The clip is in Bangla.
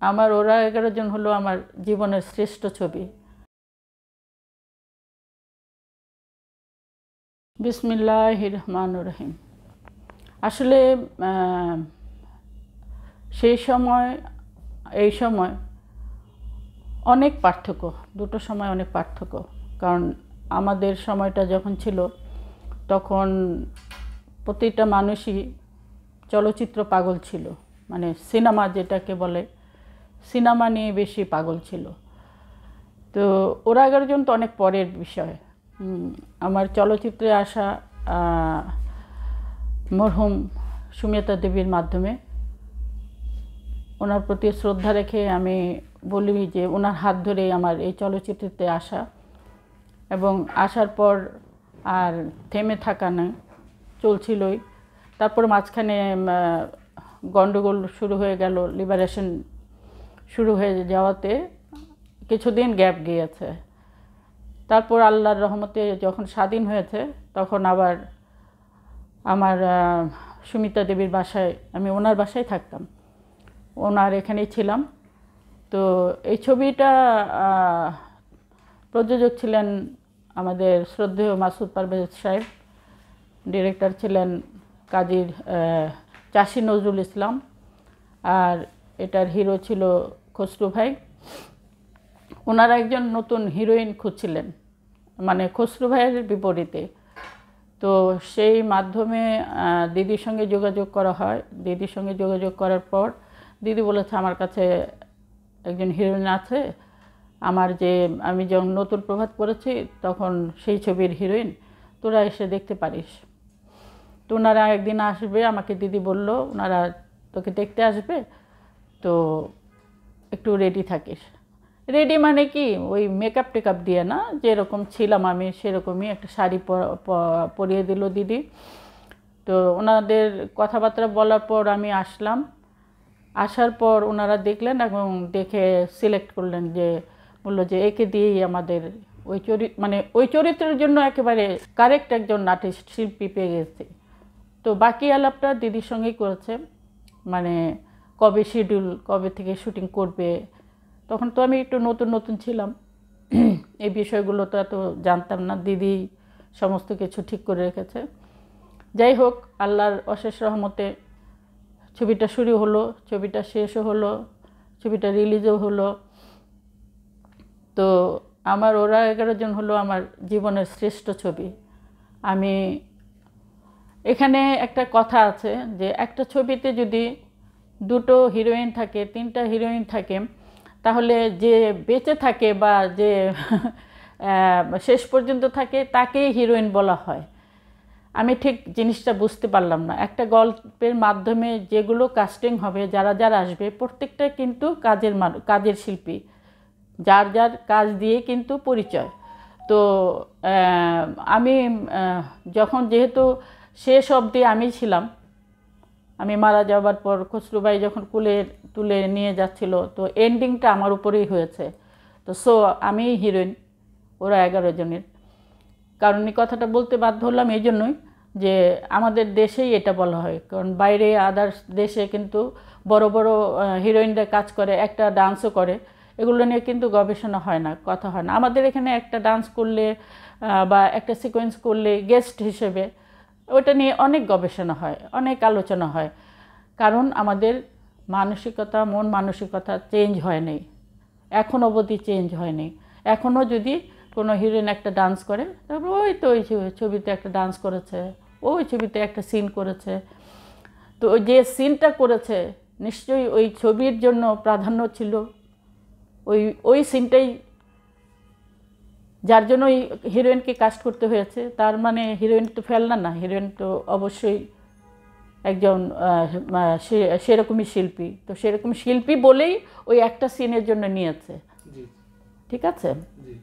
আমার ওরা এগারো জন হলো আমার জীবনের শ্রেষ্ঠ ছবি। বিসমিল্লাহ রহমান রহিম। আসলে সেই সময়, এই সময় অনেক পার্থক্য, দুটো সময় অনেক পার্থক্য। কারণ আমাদের সময়টা যখন ছিল, তখন প্রতিটা মানুষই চলচ্চিত্র পাগল ছিল। মানে সিনেমা যেটাকে বলে সিনেমা নিয়ে বেশি পাগল ছিল। তো ওরা এগারো জন তো অনেক পরের বিষয়। আমার চলচ্চিত্রে আসা মরহুম সুমিতা দেবীর মাধ্যমে ওনার প্রতি শ্রদ্ধা রেখে আমি বলি যে ওনার হাত ধরে আমার এই চলচ্চিত্রতে আসা এবং আসার পর আর থেমে থাকা নয় চলছিলই। তারপর মাঝখানে গন্ডগোল শুরু হয়ে গেল, লিবারেশন শুরু হয়ে যাওয়াতে কিছুদিন গ্যাপ গিয়েছে। তারপর আল্লাহর রহমতে যখন স্বাধীন হয়েছে, তখন আবার আমার সুমিতা দেবীর বাসায় আমি ওনার বাসায় থাকতাম। ওনার এখানেই ছিলাম। তো এই ছবিটা প্রযোজক ছিলেন আমাদের শ্রদ্ধেয় মাসুদ পারভেজ সাহেব, ডিরেক্টর ছিলেন কাজীর চাষি নজরুল ইসলাম, আর এটার হিরো ছিল খসরু ভাই, ওনারা একজন নতুন হিরোইন খুঁজছিলেন মানে খসরু ভাইয়ের বিপরীতে। তো সেই মাধ্যমে দিদির সঙ্গে যোগাযোগ করা হয়। দিদির সঙ্গে যোগাযোগ করার পর দিদি বলেছে, আমার কাছে একজন হিরোইন আছে। আমার যে, আমি যখন নতুন প্রভাত করেছি তখন সেই ছবির হিরোইন। তোরা এসে দেখতে পারিস। তো ওনারা একদিন আসবে, আমাকে দিদি বলল, ওনারা তোকে দেখতে আসবে। তো একটু রেডি থাকিস। রেডি মানে কি? ওই মেকআপ টেকআপ দিয়ে না? যেরকম ছিলাম আমি, সেরকমই একটা শাড়ি পরিয়ে দিল দিদি। তো ওনাদের কথাবার্তা বলার পর আমি আসলাম। আসার পর ওনারা দেখলেন এবং দেখে সিলেক্ট করলেন যে, বলল যে, একে দিয়েই আমাদের ওই চরিত্র মানে ওই চরিত্রের জন্য একেবারে কারেক্ট একজন নাটিস্ট শিল্পী পেয়ে গেছে। তো বাকি আলাপটা দিদির সঙ্গেই করেছে। মানে কবে শিডিউল কবে থেকে শুটিং করবে? তখন তো আমি একটু নতুন নতুন ছিলাম। এই বিষয়গুলো তো এত জানতাম না। দিদি সমস্ত কিছু ঠিক করে রেখেছে। যাই হোক, আল্লাহর অশেষ রহমতে ছবিটা শুরু হলো, ছবিটা শেষও হলো, ছবিটা রিলিজও হলো। তো আমার ওরা এগারো জন হলো আমার জীবনের শ্রেষ্ঠ ছবি। আমি এখানে একটা কথা আছে যে, একটা ছবিতে যদি দুটো হিরোইন থাকে, তিনটা হিরোইন থাকে, তাহলে যে বেঁচে থাকে বা যে শেষ পর্যন্ত থাকে, তাকেই হিরোইন বলা হয়। আমি ঠিক জিনিসটা বুঝতে পারলাম না। একটা গল্পের মাধ্যমে যেগুলো কাস্টিং হবে, যারা যারা আসবে, প্রত্যেকটা কিন্তু কাজের কাজের শিল্পী। যার যার কাজ দিয়ে কিন্তু পরিচয়। তো আমি যখন যেহেতু শেষ অবধি আমি ছিলাম আমি মারা যাওয়ার পর খসরু ভাই যখন কুলে তুলে নিয়ে যাচ্ছিল, তো এন্ডিংটা আমার উপরেই হয়েছে। তো সো আমি হিরোইন, ওরা এগারো জনের। কারণ এই কথাটা বলতে বাধ্য হলাম এই জন্যই যে আমাদের দেশেই এটা বলা হয়। কারণ বাইরে আদার্স দেশে কিন্তু বড় বড় হিরোইনরা কাজ করে, একটা ডান্সও করে। এগুলো নিয়ে কিন্তু গবেষণা হয় না, কথা হয় না। আমাদের এখানে একটা ডান্স করলে বা একটা সিকোয়েন্স করলে গেস্ট হিসেবে ওটা নিয়ে অনেক গবেষণা হয়, অনেক আলোচনা হয়। কারণ আমাদের মানসিকতা, মন মানসিকতা চেঞ্জ হয়নি এখন অবধি চেঞ্জ হয়নি এখনও যদি কোনো হিরোইন একটা ডান্স করে, তারপর ওই তো ওই ছবিতে একটা ডান্স করেছে, ওই ছবিতে একটা সিন করেছে। তো যে সিনটা করেছে, নিশ্চয়ই ওই ছবির জন্য প্রাধান্য ছিল। ওই ওই সিনটাই যার জন্য ওই হিরোইনকে কাস্ট করতে হয়েছে। তার মানে হিরোইন তো ফেলনা না হিরোইন তো অবশ্যই একজন সেরকমই শিল্পী। তো সেরকম শিল্পী বলেই ওই একটা সিনের জন্য নিয়েছে। ঠিক আছে? জি।